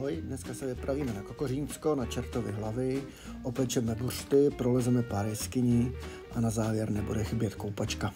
Ahoj, dneska se vypravíme na Kokořínsko, na Čertovy hlavy, opečeme buřty, prolezeme pár jeskyní a na závěr nebude chybět koupačka.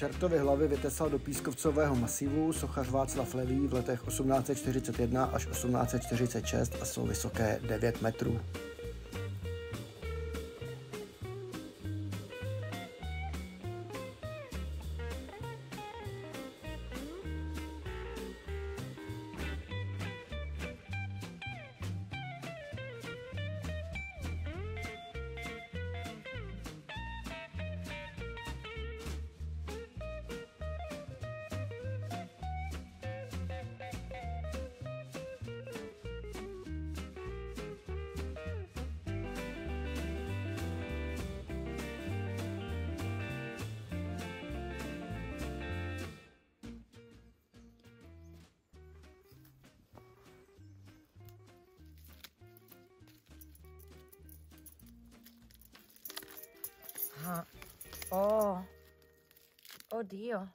Čertovy hlavy vytesal do pískovcového masivu sochař Václav Levý v letech 1841 až 1846 a jsou vysoké 9 metrů. Oh. Oddio.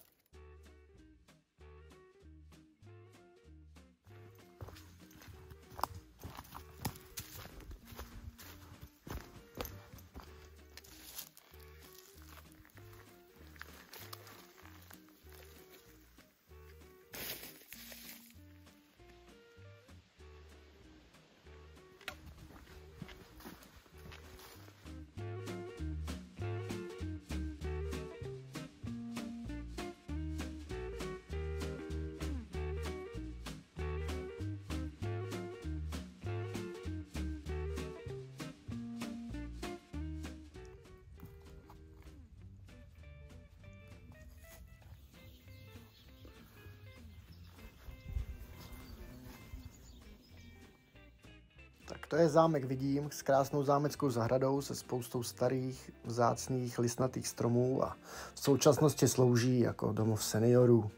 To je zámek Vidím s krásnou zámeckou zahradou se spoustou starých, vzácných, listnatých stromů a v současnosti slouží jako domov seniorů.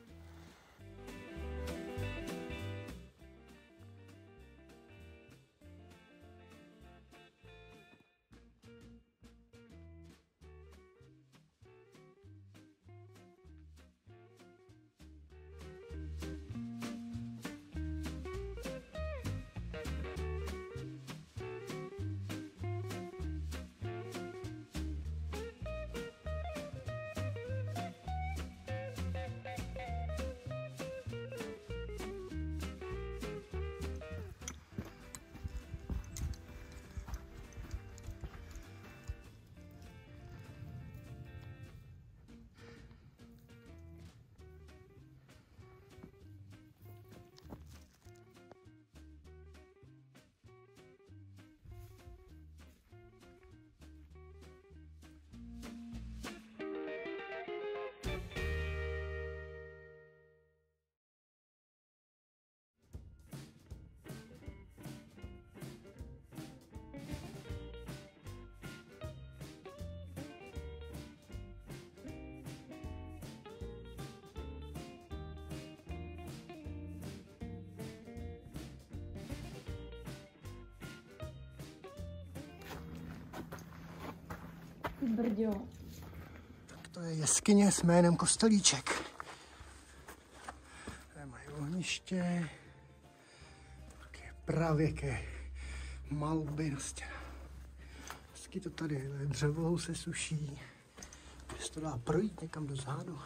Brďo. Tak to je jeskyně s jménem Kostelíček. Tady mají ohniště, také pravěké malby na stěnách. To tady je, dřevo se suší, se to dá projít někam do zádu.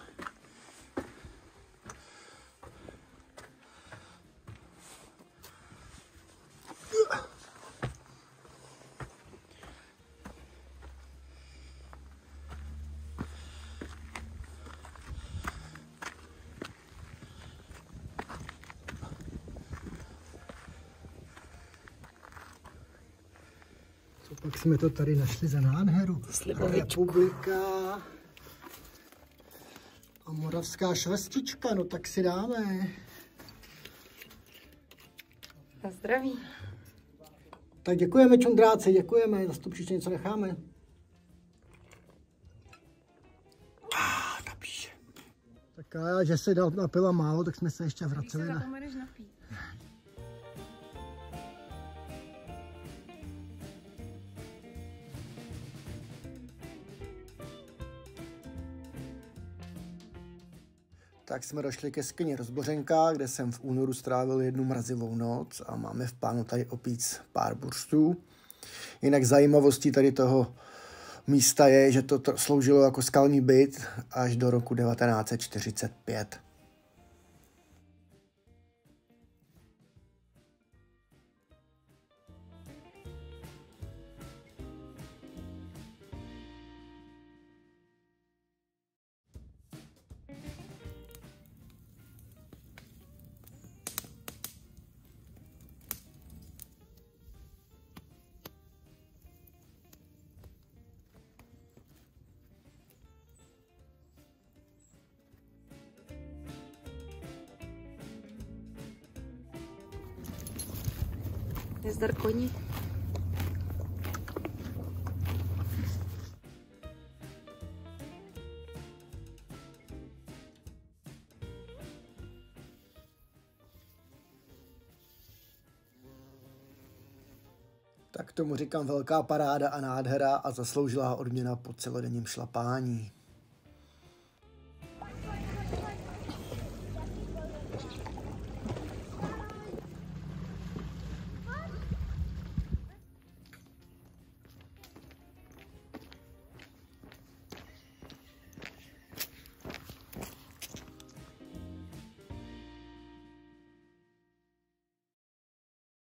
Pak jsme to tady našli za nádheru. Republika a moravská švestička, no tak si dáme. Na zdraví. Tak děkujeme, čundráci, děkujeme, zase tu příště něco necháme. Ah, ta píše. Tak já, že se dal napila málo, tak jsme se ještě vraceli na... zapomeneš napít. Tak jsme došli ke skyni Rozbořenka, kde jsem v únoru strávil jednu mrazivou noc a máme v plánu tady opít pár burstů. Jinak zajímavostí tady toho místa je, že to sloužilo jako skalní byt až do roku 1945. Nezdar koni. Tak tomu říkám velká paráda a nádhera a zasloužilá odměna po celodenním šlapání.